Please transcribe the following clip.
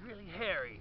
was really hairy.